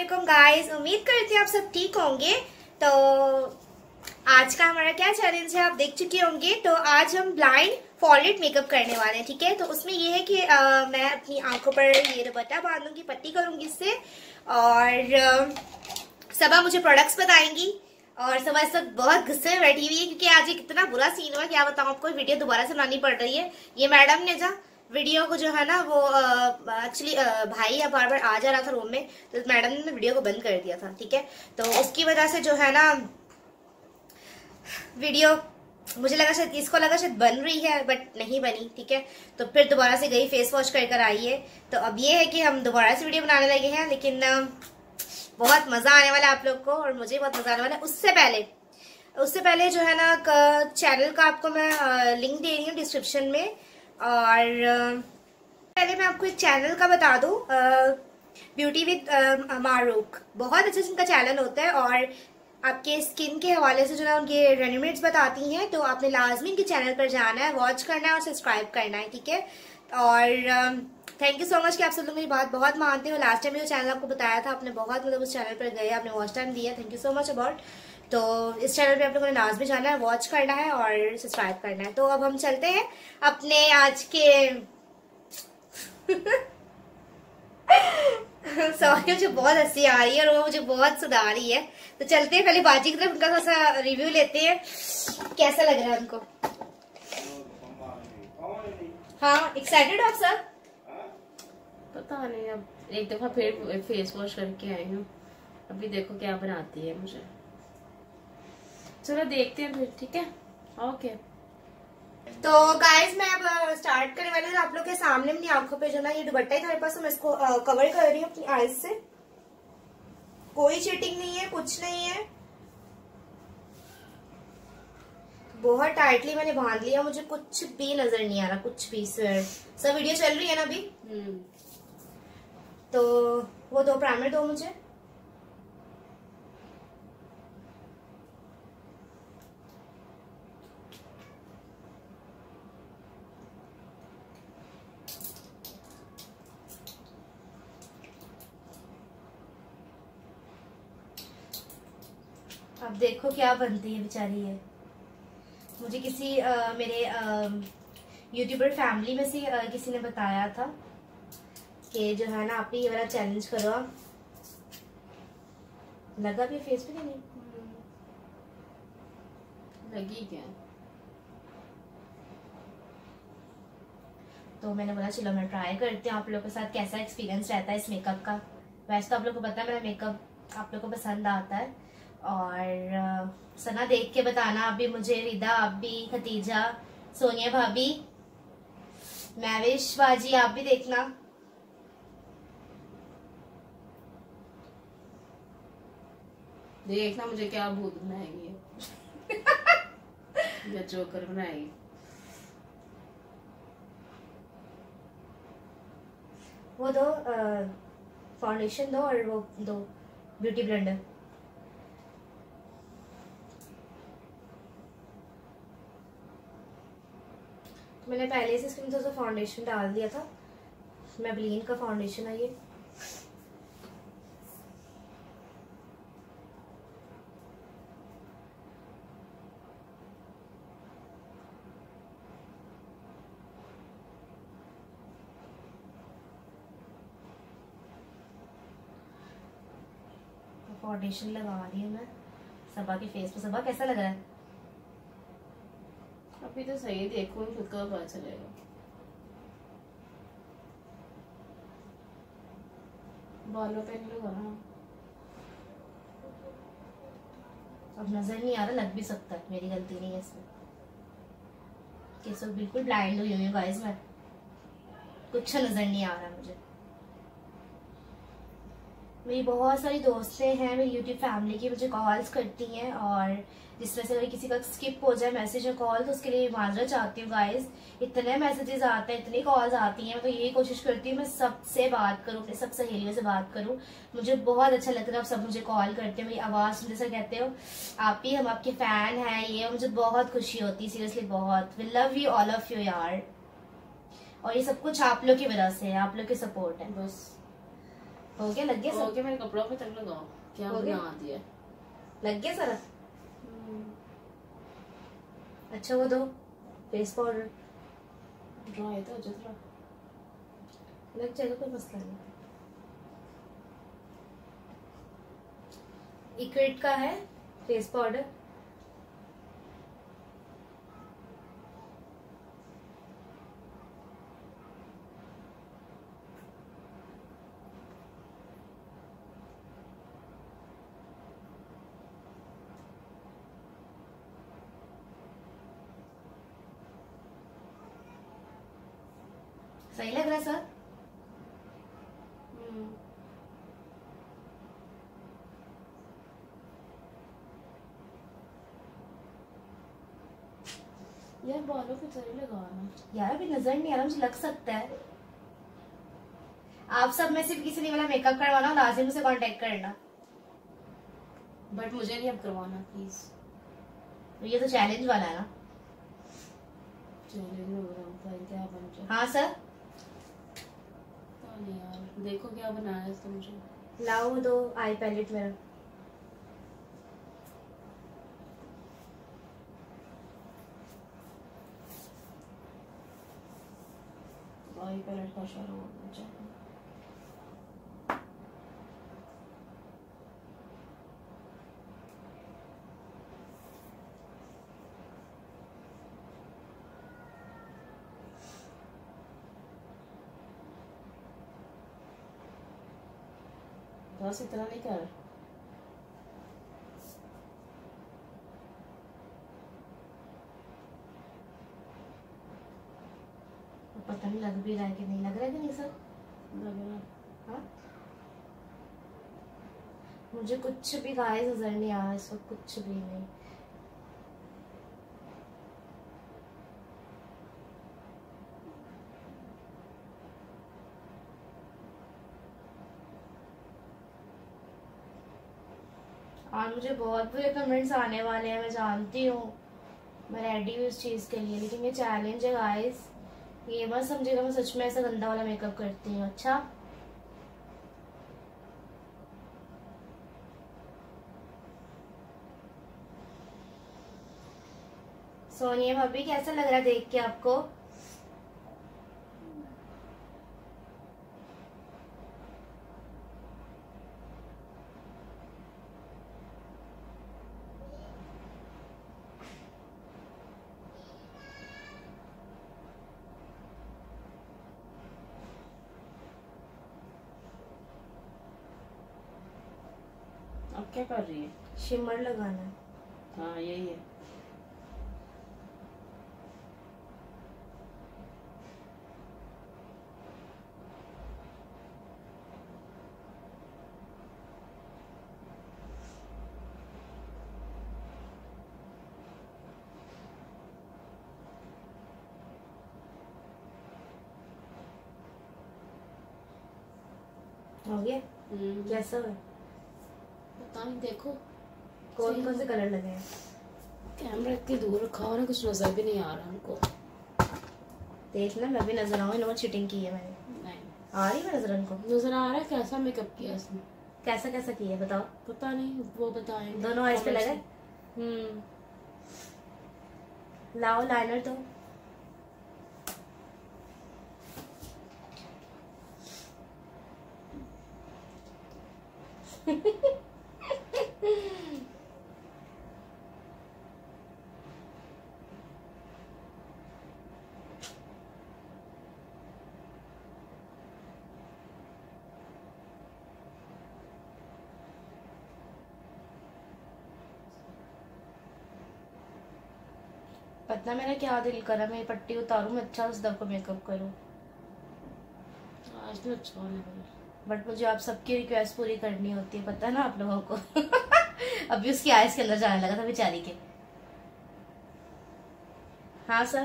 Guys उम्मीद करती हूँ आप सब ठीक होंगे। तो आज का हमारा क्या चैलेंज है आप देख चुके होंगे। तो आज हम ब्लाइंड फॉलिड मेकअप करने वाले हैं ठीक है? तो उसमें ये है कि आ, मैं अपनी आँखों पर ये दुपट्टा बांधूँगी पट्टी करूँगी इससे। और सबा मुझे प्रोडक्ट्स बताएँगी। और सब इस वक्त बहुत गुस्से में बैठी हुई है क्योंकि आज एक इतना बुरा सीन हुआ क्या बताऊँ? आपको वीडियो दोबारा से बनानी पड़ रही है। ये मैडम ने जा वीडियो को जो है ना, वो एक्चुअली भाई या बार बार आ जा रहा था रूम में तो मैडम ने वीडियो को बंद कर दिया था, ठीक है? तो उसकी वजह से जो है ना वीडियो मुझे लगा शायद, इसको लगा शायद बन रही है बट नहीं बनी, ठीक है? तो फिर दोबारा से गई फेस वॉश कर कर आई है। तो अब ये है कि हम दोबारा से वीडियो बनाने लगे हैं, लेकिन बहुत मज़ा आने वाला है आप लोग को, और मुझे बहुत मज़ा आने वाला है। उससे पहले उससे पहले जो है ना चैनल का आपको मैं लिंक दे रही हूँ डिस्क्रिप्शन में। और पहले मैं आपको एक चैनल का बता दूँ ब्यूटी विद मारूक बहुत अच्छा इनका चैनल होता है और आपके स्किन के हवाले से जो है उनके रेडीमेड्स बताती हैं तो आपने लाजमी इनके चैनल पर जाना है वॉच करना है और सब्सक्राइब करना है, ठीक है? और थैंक यू सो मच कि आप सब लोग मेरी बात बहुत मानते हो लास्ट टाइम जो चैनल आपको बताया था, आपने बहुत मतलब उस चैनल पर गए, आपने वॉच टाइम दिया thank you so much about तो इस चैनल पे आप लोगों ने नाज भी जाना है वॉच करना है और सब्सक्राइब करना है। तो अब हम चलते हैं अपने आज के सॉरी मुझे बहुत हँसी आ रही है और वो मुझे बहुत सुधा रही है। तो चलते हैं, पहले बाजी की तरफ़, उनका थोड़ा सा रिव्यू लेते हैं। कैसा लग रहा है उनको? हाँ एक्साइटेड आप सर पता नहीं, अब एक दफ़ा फिर फेस वॉश करके आई हूँ। अभी देखो क्या बनाती है मुझे। चलो देखते हैं फिर ठीक है? ओके तो गाइस मैं अब स्टार्ट करने वाली हूँ। आप लोग के सामने अपनी आँखों पे जो ना ये दुबट्टा ही था मेरे पास मैं इसको कवर कर रही हूँ अपनी आईज से। कोई चीटिंग नहीं है कुछ नहीं है। बहुत टाइटली मैंने बाँध लिया मुझे कुछ भी नज़र नहीं आ रहा कुछ भी सर सब वीडियो चल रही है ना अभी? हम्म। तो वो दो प्राइमर दो मुझे। अब देखो क्या बनती है बेचारी है मुझे किसी आ, मेरे यूट्यूबर फैमिली में से आ, किसी ने बताया था कि जो है ना आप ये वाला चैलेंज करो लगा भी फेस पे नहीं? लगी क्या? तो मैंने बोला चलो मैं ट्राई करती हूँ आप लोगों के साथ कैसा एक्सपीरियंस रहता है इस मेकअप का? वैसे तो आप लोग को पता है मेरा मेकअप आप लोग को पसंद आता है। और सना देख के बताना आप भी मुझे रिदा आप भी खतीजा सोनिया भाभी मैविश बाजी आप भी देखना। देखना मुझे क्या भूत बनाएगी। या जोकर बनाएगी। वो दो फाउंडेशन दो और वो दो ब्यूटी ब्लेंडर मैंने पहले से इसमें थोड़ा सा फाउंडेशन डाल दिया था। मैबलिन का फाउंडेशन है ये। फाउंडेशन लगा हूँ मैं। सबा के फेस पे सबा, कैसा लग? रहा है अभी तो सही देखो खुद का पता चलेगा बालों पे नहीं लगा ना अब नज़र नहीं आ रहा लग भी सकता है मेरी गलती नहीं है इसमें केसो बिल्कुल ब्लाइंड हुई हूँ गाइस मैं कुछ नज़र नहीं आ रहा मुझे मेरी बहुत सारी दोस्तें हैं, मेरी यूट्यूब फैमिली की मुझे कॉल्स करती हैं और जिसमें से अगर किसी का स्किप हो जाए मैसेज या कॉल तो उसके लिए माजरा चाहती हूँ गाइस इतने मैसेजेस आते हैं, इतनी कॉल्स आती हैं, मैं तो यही कोशिश करती हूँ, मैं सबसे बात करूँ, अपने सब सहेलियों से बात करूँ. मुझे बहुत अच्छा लगता है आप सब मुझे कॉल करते हो, मेरी आवाज़ सुनने से कहते हो, आप ही हम आपके फ़ैन हैं, ये मुझे बहुत खुशी होती है सीरियसली बहुत. We love you all of you यार. और ये सब कुछ आप लोग की वजह से है, आप लोग के सपोर्ट है. बस। हो गया लग गया हो गया मेरे कपड़ों पे तक लगाओ क्या हो? बना दिया लग गया सारा अच्छा वो दो फेस पाउडर ड्राई तो जितना लग जाएगा कोई मसला नहीं इक्विट का है फेस पाउडर सही लग रहा है सर? यार बालों पे सही लगाना। यार अभी नज़र नहीं आ रहा मुझे लग सकता है। आप सब में से किसी ने वाला मेकअप करवाना हो लाजिम से कांटेक्ट करना। बट मुझे नहीं अब करवाना प्लीज़ तो ये तो चैलेंज वाला है ना। चलिए हो रहा हूँ क्या हाँ? सर पता नहीं यार। देखो क्या बनाया है मुझे लाओ दो आई पैलेट मेरा। आई पैलेट का शुरू हो जाए बस इतना नहीं कर पता नहीं लग भी रहा है कि नहीं लग रहा है कि नहीं सर लग रहा हाँ मुझे कुछ भी गाय नज़र नहीं आ रहा इस वक्त कुछ भी नहीं और मुझे बहुत बुरे कमेंट्स आने वाले हैं, मैं जानती हूँ। मैं रेडी हूँ इस चीज़ के लिए, लेकिन ये चैलेंज है गाइस ये मत समझेगा मैं सच में ऐसा गंदा वाला मेकअप करती हूँ अच्छा? सोनिया भाभी, कैसा लग रहा है देख के आपको? कर रही है? शिमर लगाना है। यही है। हो गया? हम्म, कैसा है नहीं देखो। कौन कौन से कलर लगे हैं? कैमरा इतनी दूर रखा हो ना कुछ नज़र भी नहीं आ रहा हमको। देखना मैं भी नज़र आऊँ इन्होंने चीटिंग की है मैंने। नहीं। आ रही है नज़र इनको? नज़र आ रहा है कैसा मेकअप किया इसने? कैसा कैसा किया बताओ। पता नहीं वो बताएँगे। दोनों आइज़ पे लगा। हम्म। लाओ लाइनर तो। दो पता मेरा क्या दिल करा मैं पट्टी उतारूं मैं अच्छा उस दब को मेकअप करूँ। आज तो अच्छा होने बट मुझे आप सबकी रिक्वेस्ट पूरी करनी होती है पता है ना आप लोगों को? अभी उसकी आइज़ के अंदर जाने लगा था बेचारी के। हाँ सर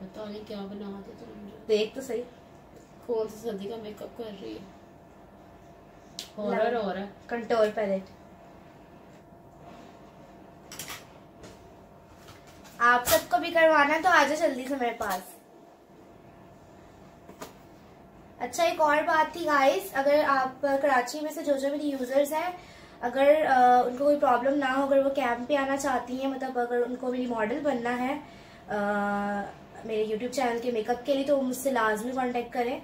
पता नहीं क्या बना दे तुम मुझे देख तो सही। कौन सी सर्दी का मेकअप कर रही है? हॉरर हो रहा है। कंट्रोल पैलेट आप सबको भी करवाना है तो आ जाओ जल्दी से मेरे पास। अच्छा एक और बात थी गाइस अगर आप कराची में से जो जो मेरी यूज़र्स हैं अगर आ, उनको कोई प्रॉब्लम ना हो अगर वो कैंप पे आना चाहती हैं मतलब अगर उनको मेरी मॉडल बनना है आ, मेरे यूट्यूब चैनल के मेकअप के लिए तो मुझसे लाजमी कांटेक्ट करें।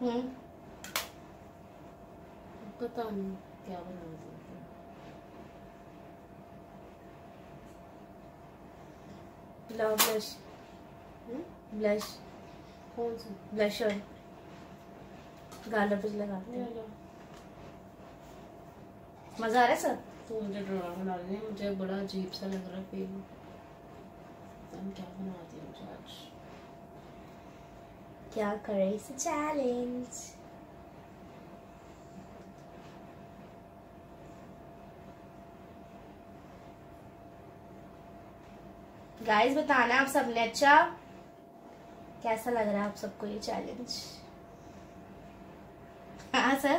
हम्म। पता नहीं क्या बना दिया लाओ ब्लश ब्लश कौन सा? ब्लशर गालों पे लगाते हैं। मज़ा आ रहा है सर? तो मुझे ड्रामा बना रही है मुझे बड़ा अजीब सा लग रहा है क्या बना दिया मुझे आज। क्या करे इसे चैलेंज गाइस बताना आप सबने अच्छा? कैसा लग रहा है आप सबको ये चैलेंज हाँ सर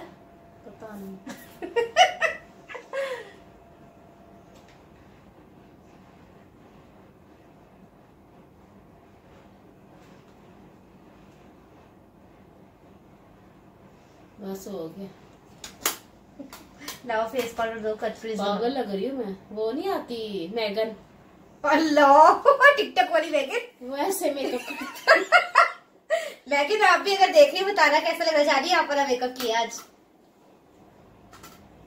पता नहीं। बस हो गया। लाओ फेस पाउडर दो कट फ्रीज पागल लग रही हूँ मैं। वो नहीं आती मैगन अल्लाह टिकटॉक वाली मैगन वैसे मेकअप मैगन आप भी अगर देख रही बताना कैसा लग रहा है। जानिए आप वाला मेकअप किया आज।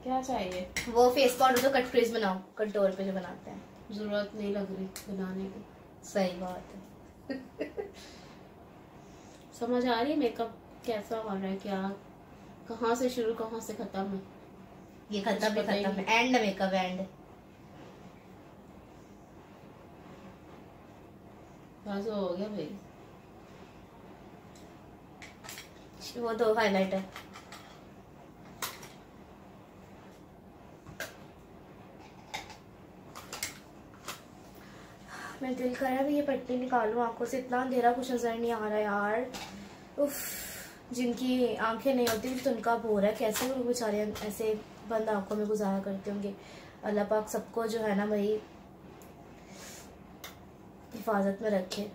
क्या चाहिए? वो फेस पाउडर तो कट फ्रीज बनाओ। कंटोर पे जो बनाते हैं। ज़रूरत नहीं लग रही बनाने की। सही बात है। समझ आ रही है मेकअप कैसा हो रहा है क्या कहाँ से शुरू कहाँ से खत्म है? ये खत्म है खत्म। है एंड मेकअप एंड बस हो गया भाई? वो दो हाईलाइटर मैं दिल कर रहा है ये पट्टी निकालूं आँखों से। इतना अंधेरा कुछ नज़र नहीं आ रहा यार। उफ। जिनकी आँखें नहीं होती तो उनका हो रहा है, कैसे वो बेचारे? ऐसे बंद आँखों में गुजारा करते होंगे। अल्लाह पाक सबको जो है ना भाई हिफाजत में रखे।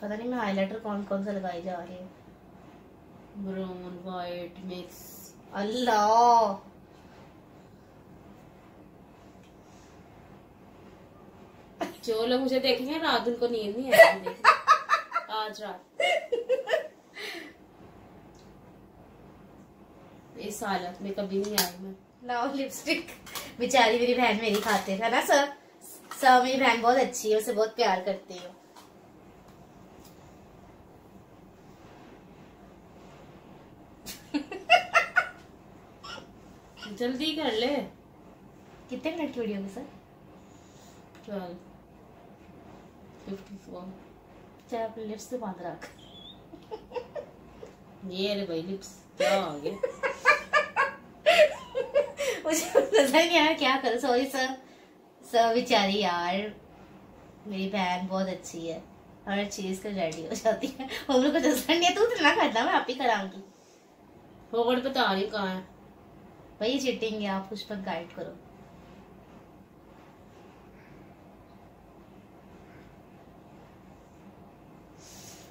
पता नहीं मैं हाइलाइटर कौन कौन सा लगाई जा रही हूँ। ब्राउन वाइट मिक्स अल्लाह! जो लोग मुझे देखेंगे रात उनको नींद नहीं आएगी। आज रात। इस हालत में कभी नहीं आई मैं। लाओ लिपस्टिक बेचारी मेरी बहन मेरी खाते है ना सर सर मेरी बहन बहुत अच्छी है उसे बहुत प्यार करती हूँ। जल्दी कर ले। कितने मिनट की वीडियो में सर? ट्वेल्व। Fifty four. चाहे अपने लिप्स पे बाँध रख। ये रे भाई लिप्स क्या आ गया मुझे नहीं आया क्या करूँ। सॉरी सर सर बेचारी यार मेरी बहन बहुत अच्छी है हर चीज़ का रेडी हो जाती है। हम लोग को नहीं है। तू तो ना करना मैं आप ही कराऊँगी। होगड़ बता रही कहाँ है। वही चीटिंग है आप उस पर गाइड करो।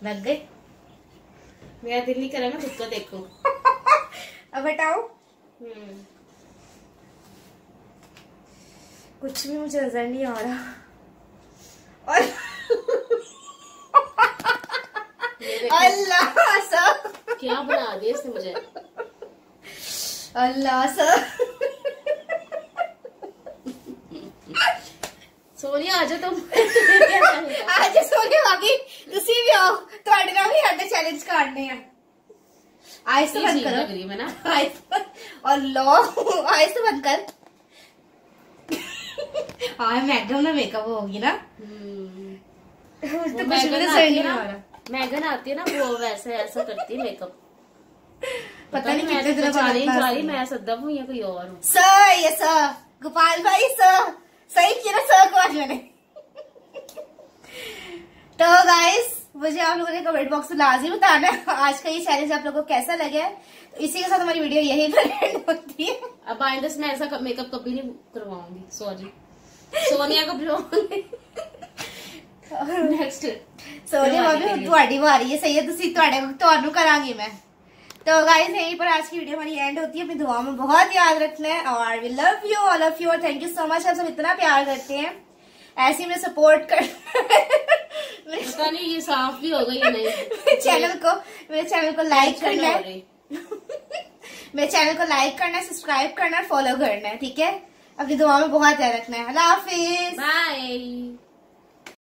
लग गए? मेरा दिल नहीं करा मैं खुद को देखूँ। अब हटाओ। हम्म। कुछ भी मुझे नज़र नहीं आ रहा। और अल्लाह क्या बना दिया इसने मुझे? अल्लाह सर सोनिया आ जाओ तुम ਅੱਜ ਸੋਨੇ ਵਾਗੀ ਤੁਸੀਂ ਵੀ ਆਓ ਤੁਹਾਡੇ ਨਾਲ ਵੀ ਸਾਡੇ ਚੈਲੰਜ ਕਰਨੇ ਆ आइस तो ये बंद चीज करो लग रही है ना आइस और लो आइस तो बंद कर हाँ मैडम ना मेकअप होगी ना हम्म। मुझे तो वो कुछ भी मैगन तो आती समझ नहीं है आ ना रहा मैगन आती है ना वो वैसे ऐसा करती है मेकअप पता नहीं मैं कितने तो दिनों बचा बाद नहीं पास जा रही हुई। मैं सद्दम हूँ या कोई और हूँ सर ये सर गोपाल भाई सर सही किया ना सर को आज मैंने तो गाइस मुझे आप लोगों ने कमेंट बॉक्स में लाजमी बताना है आज का ये चैलेंज आप लोगों को कैसा लगे तो इसी के साथ हमारी वीडियो यही पर एंड होती है अब आइंदा से मैं ऐसा मेकअप कभी नहीं करवाऊंगी सॉरी सोनिया को बुलाऊंगी नेक्स्ट ਸੋਨੇ ਮਾਮੀ ਤੁਹਾਡੀ ਵਾਰੀ ਹੈ ਸਹੀ ਹੈ ਤੁਸੀਂ ਤੁਹਾਡੇ ਤੁਹਾਨੂੰ ਕਰਾਂਗੀ मैं तो गाइस यहीं पर आज की वीडियो हमारी एंड होती है। अपनी दुआ में बहुत याद रखना है और we love you all of you और थैंक यू सो मच आप सब इतना प्यार करते हैं। ऐसे में सपोर्ट कर पता नहीं ये साफ़ भी होगा या नहीं? चैनल को मेरे चैनल को लाइक करना है। मेरे चैनल को लाइक करना है सब्सक्राइब करना है फॉलो करना है ठीक है? अपनी दुआ में बहुत याद रखना है। हाफिज। बाय